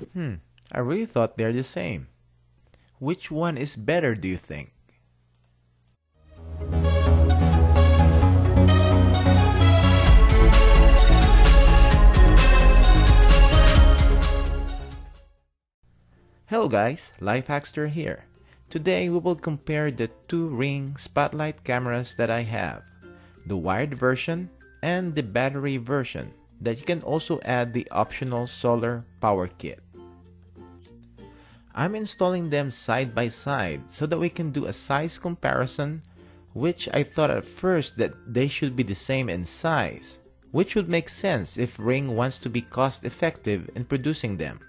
Hmm, I really thought they're the same. Which one is better, do you think? Hello guys, Lifehackster here. Today we will compare the two ring spotlight cameras that I have, the wired version and the battery version that you can also add the optional solar power kit. I'm installing them side by side so that we can do a size comparison which I thought at first that they should be the same in size, which would make sense if Ring wants to be cost effective in producing them.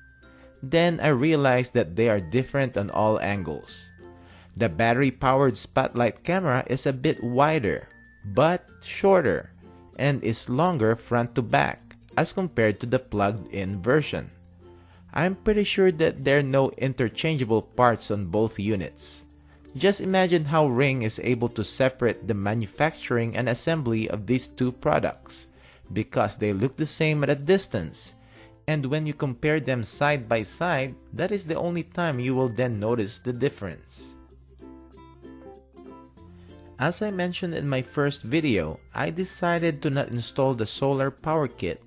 Then I realized that they are different on all angles. The battery powered spotlight camera is a bit wider, but shorter, and is longer front to back as compared to the plugged in version. I'm pretty sure that there are no interchangeable parts on both units. Just imagine how Ring is able to separate the manufacturing and assembly of these two products because they look the same at a distance. And when you compare them side by side, that is the only time you will then notice the difference. As I mentioned in my first video, I decided to not install the solar power kit,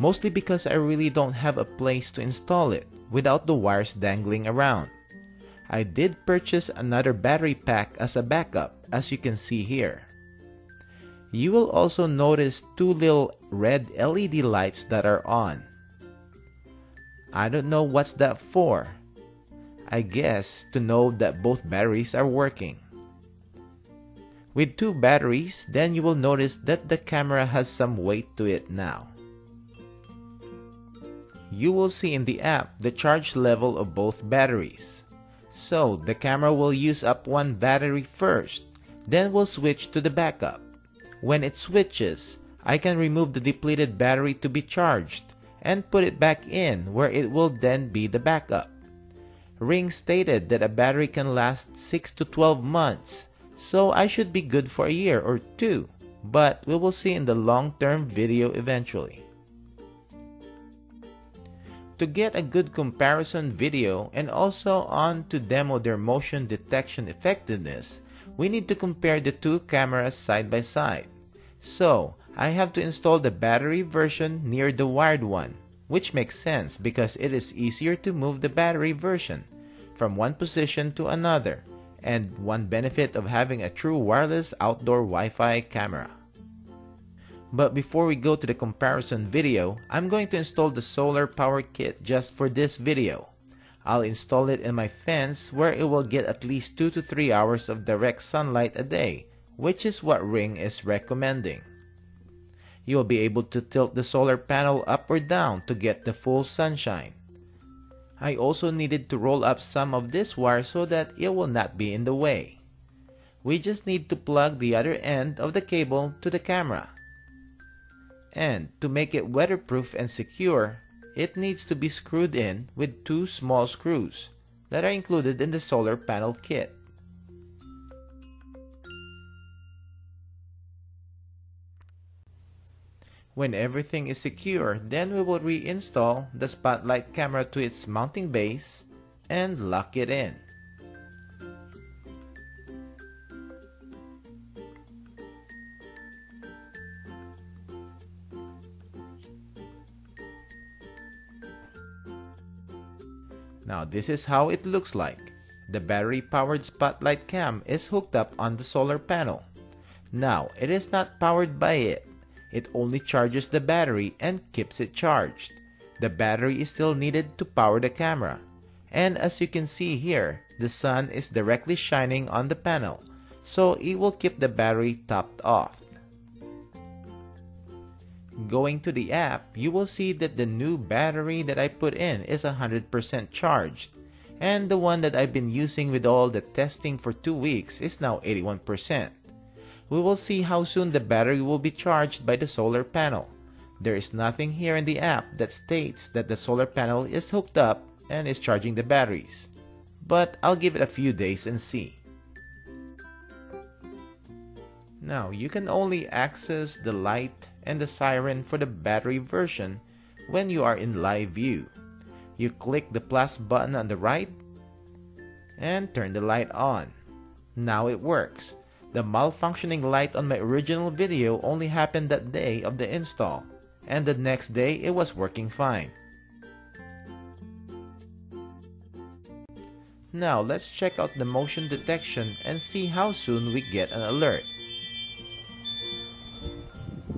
mostly because I really don't have a place to install it without the wires dangling around. I did purchase another battery pack as a backup, as you can see here. You will also notice two little red LED lights that are on. I don't know what's that for. I guess to know that both batteries are working. With two batteries, then you will notice that the camera has some weight to it now. You will see in the app the charge level of both batteries. So the camera will use up one battery first, then will switch to the backup. When it switches, I can remove the depleted battery to be charged and put it back in where it will then be the backup. Ring stated that a battery can last 6 to 12 months, so I should be good for a year or two, but we will see in the long-term video eventually. To get a good comparison video and also on to demo their motion detection effectiveness, we need to compare the two cameras side by side. So, I have to install the battery version near the wired one, which makes sense because it is easier to move the battery version from one position to another and one benefit of having a true wireless outdoor Wi-Fi camera. But before we go to the comparison video, I'm going to install the solar power kit just for this video. I'll install it in my fence where it will get at least 2 to 3 hours of direct sunlight a day, which is what Ring is recommending. You will be able to tilt the solar panel up or down to get the full sunshine. I also needed to roll up some of this wire so that it will not be in the way. We just need to plug the other end of the cable to the camera. And to make it weatherproof and secure, it needs to be screwed in with two small screws that are included in the solar panel kit. When everything is secure, then we will reinstall the spotlight camera to its mounting base and lock it in. Now this is how it looks like. The battery powered spotlight cam is hooked up on the solar panel. Now it is not powered by it. It only charges the battery and keeps it charged. The battery is still needed to power the camera. And as you can see here, the sun is directly shining on the panel, so it will keep the battery topped off. Going to the app, you will see that the new battery that I put in is 100% charged, and the one that I've been using with all the testing for 2 weeks is now 81%. We will see how soon the battery will be charged by the solar panel. There is nothing here in the app that states that the solar panel is hooked up and is charging the batteries. But I'll give it a few days and see. Now, you can only access the light and the siren for the battery version when you are in live view. You click the plus button on the right and turn the light on. Now it works. The malfunctioning light on my original video only happened that day of the install, and the next day it was working fine. Now let's check out the motion detection and see how soon we get an alert.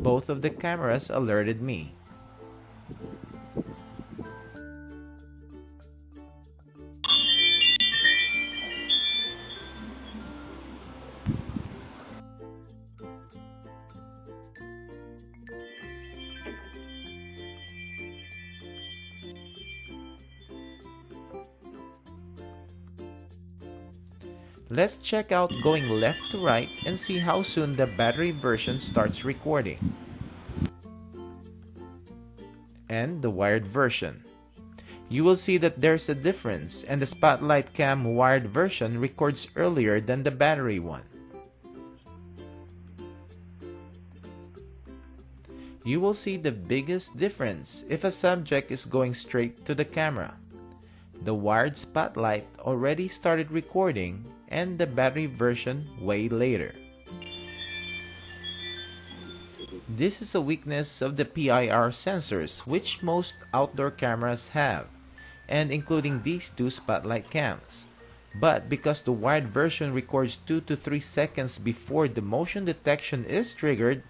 Both of the cameras alerted me. Let's check out going left to right and see how soon the battery version starts recording. And the wired version. You will see that there's a difference and the Spotlight Cam wired version records earlier than the battery one. You will see the biggest difference if a subject is going straight to the camera. The wired spotlight already started recording and the battery version way later. This is a weakness of the PIR sensors which most outdoor cameras have, and including these two spotlight cams. But because the wired version records 2 to 3 seconds before the motion detection is triggered,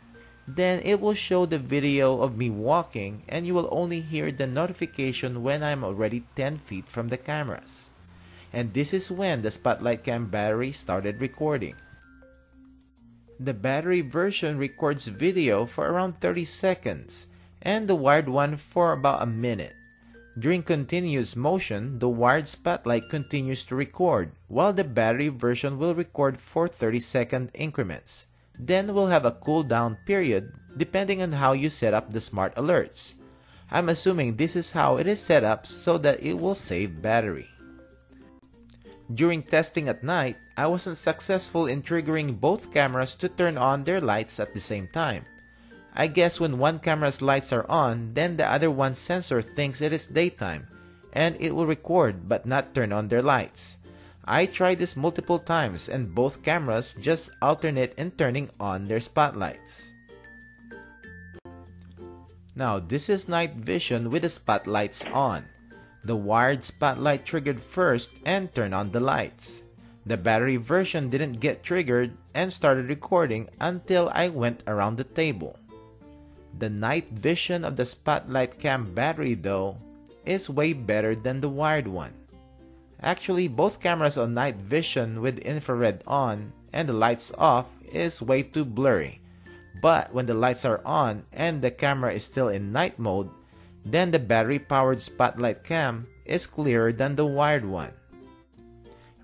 then it will show the video of me walking and you will only hear the notification when I'm already 10 feet from the cameras and this is when the Spotlight Cam battery started recording. The battery version records video for around 30 seconds, and the wired one for about a minute. During continuous motion, the wired spotlight continues to record, while the battery version will record for 30 second increments. Then we'll have a cool down period depending on how you set up the smart alerts. I'm assuming this is how it is set up so that it will save battery. During testing at night, I wasn't successful in triggering both cameras to turn on their lights at the same time. I guess when one camera's lights are on, then the other one's sensor thinks it is daytime, and it will record but not turn on their lights. I tried this multiple times and both cameras just alternate in turning on their spotlights. Now this is night vision with the spotlights on. The wired spotlight triggered first and turned on the lights. The battery version didn't get triggered and started recording until I went around the table. The night vision of the Spotlight Cam battery though is way better than the wired one. Actually, both cameras on night vision with infrared on and the lights off is way too blurry. But when the lights are on and the camera is still in night mode, then the battery-powered spotlight cam is clearer than the wired one.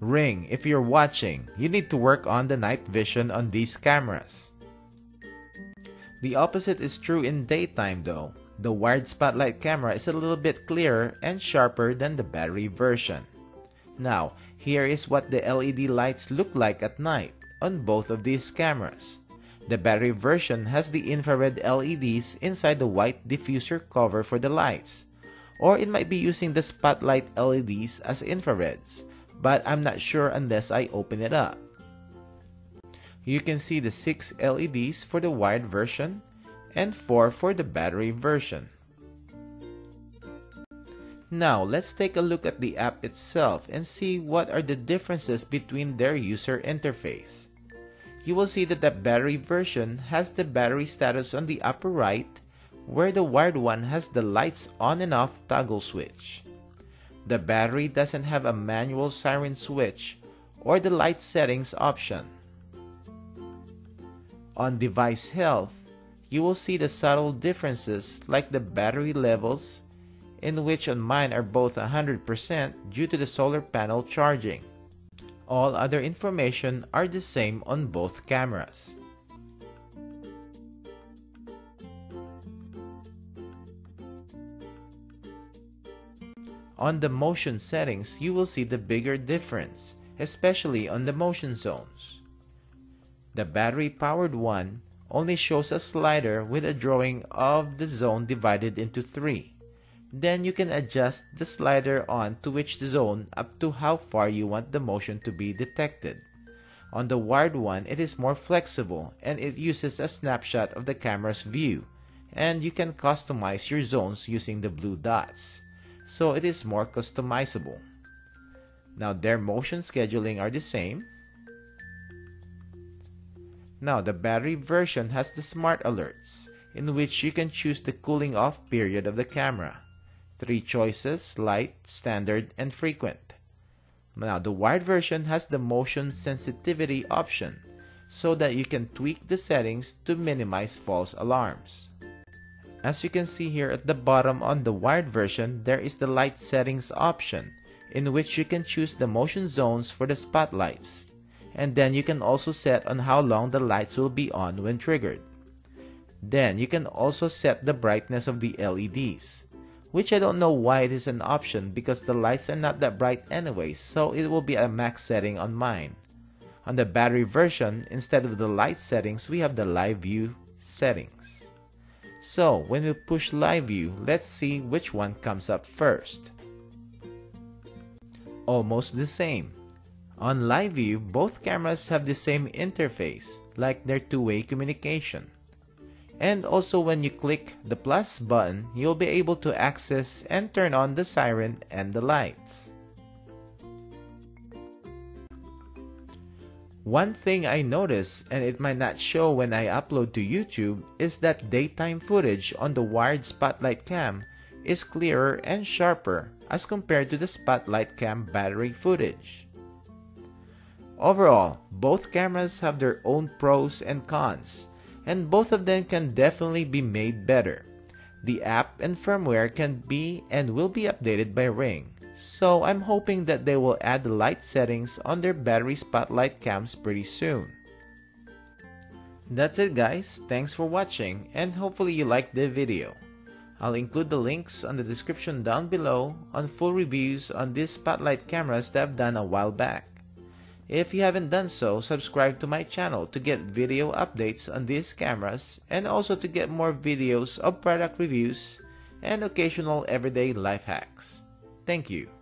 Ring, if you're watching, you need to work on the night vision on these cameras. The opposite is true in daytime though. The wired spotlight camera is a little bit clearer and sharper than the battery version. Now, here is what the LED lights look like at night on both of these cameras. The battery version has the infrared LEDs inside the white diffuser cover for the lights. Or it might be using the spotlight LEDs as infrareds, but I'm not sure unless I open it up. You can see the 6 LEDs for the wired version and 4 for the battery version. Now, let's take a look at the app itself and see what are the differences between their user interface you will see that the battery version has the battery status on the upper right, where the wired one has the lights on and off toggle switch. The battery doesn't have a manual siren switch or the light settings option. On device health, you will see the subtle differences like the battery levels, in which on mine are both 100% due to the solar panel charging. All other information are the same on both cameras. On the motion settings, you will see the bigger difference, especially on the motion zones. The battery-powered one only shows a slider with a drawing of the zone divided into three. Then you can adjust the slider on to which the zone up to how far you want the motion to be detected. On the wired one, it is more flexible and it uses a snapshot of the camera's view and you can customize your zones using the blue dots. So it is more customizable. Now their motion scheduling are the same. Now the battery version has the smart alerts in which you can choose the cooling off period of the camera. Three choices, light, standard, and frequent. Now the wired version has the motion sensitivity option so that you can tweak the settings to minimize false alarms. As you can see here at the bottom on the wired version, there is the light settings option in which you can choose the motion zones for the spotlights. And then you can also set on how long the lights will be on when triggered. Then you can also set the brightness of the LEDs, which I don't know why it is an option because the lights are not that bright anyway, so it will be a max setting on mine. On the battery version, instead of the light settings, we have the live view settings. So when we push live view, let's see which one comes up first. Almost the same. On live view, both cameras have the same interface, like their two-way communication. And also when you click the plus button, you'll be able to access and turn on the siren and the lights. One thing I noticed, and it might not show when I upload to YouTube, is that daytime footage on the wired spotlight cam is clearer and sharper as compared to the spotlight cam battery footage. Overall, both cameras have their own pros and cons, and both of them can definitely be made better. The app and firmware can be and will be updated by Ring, so I'm hoping that they will add the light settings on their battery spotlight cams pretty soon. That's it guys, thanks for watching and hopefully you liked the video. I'll include the links on the description down below on full reviews on these spotlight cameras that I've done a while back. If you haven't done so, subscribe to my channel to get video updates on these cameras and also to get more videos of product reviews and occasional everyday life hacks. Thank you.